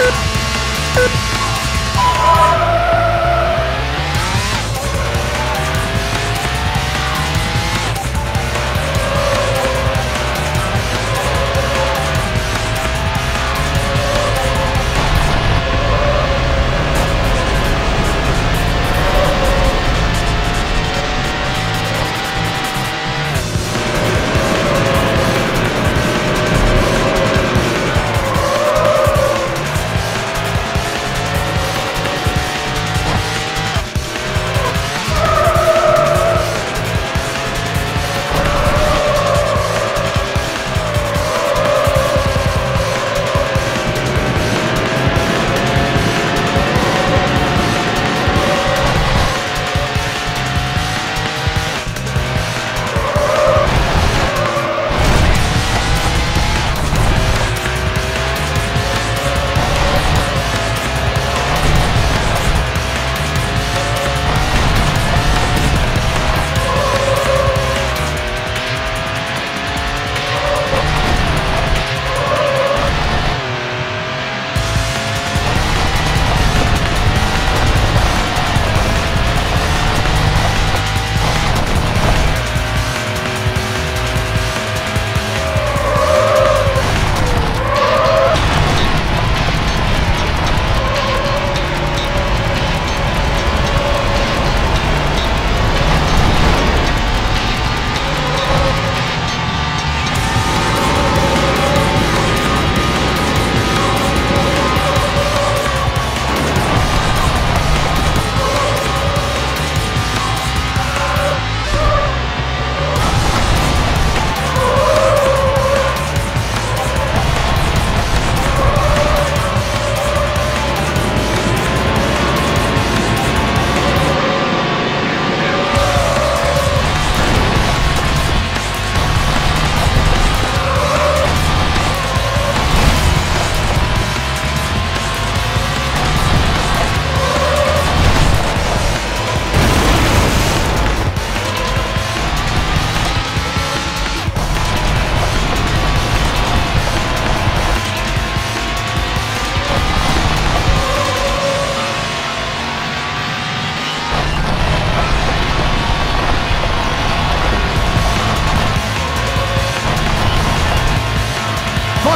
Oh!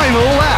final lap.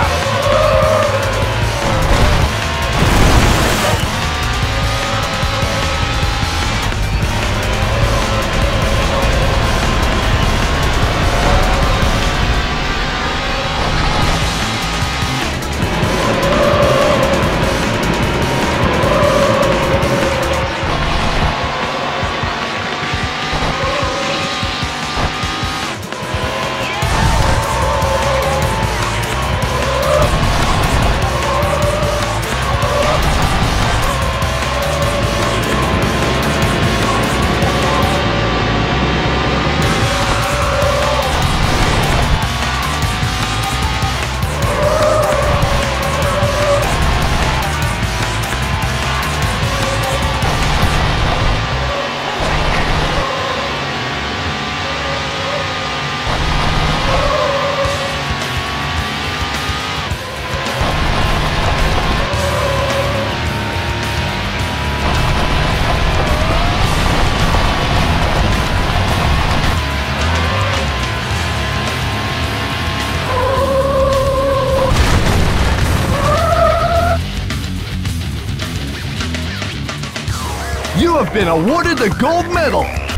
Been awarded the gold medal.